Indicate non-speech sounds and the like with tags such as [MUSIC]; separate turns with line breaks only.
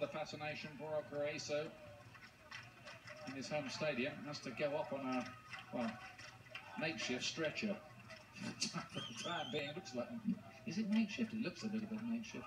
The fascination for Ocaraiso in his home stadium. Has to go up on a, well, makeshift stretcher. [LAUGHS] time being, looks like. Is it makeshift? It looks a little bit makeshift.